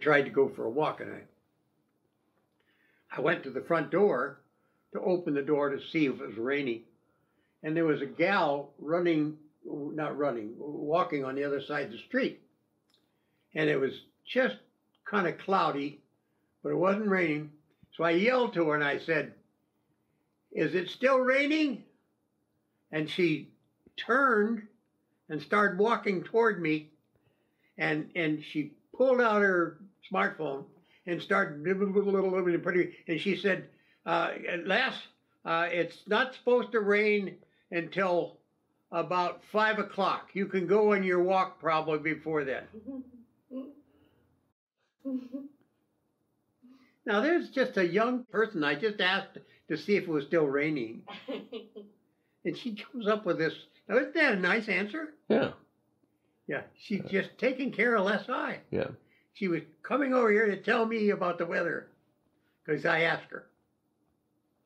tried to go for a walk and I I went to the front door to open the door to see if it was raining. And there was a gal running not running, walking on the other side of the street. And it was just kind of cloudy, but it wasn't raining. So I yelled to her and I said, Is it still raining? And she turned and started walking toward me and and she pulled out her smartphone and started a little bit pretty and she said, uh, Les, uh, it's not supposed to rain until about five o'clock. You can go on your walk probably before then. now there's just a young person. I just asked to see if it was still raining. and she comes up with this. Now isn't that a nice answer? Yeah. Yeah. She's uh, just taking care of Les High. Yeah. She was coming over here to tell me about the weather because I asked her.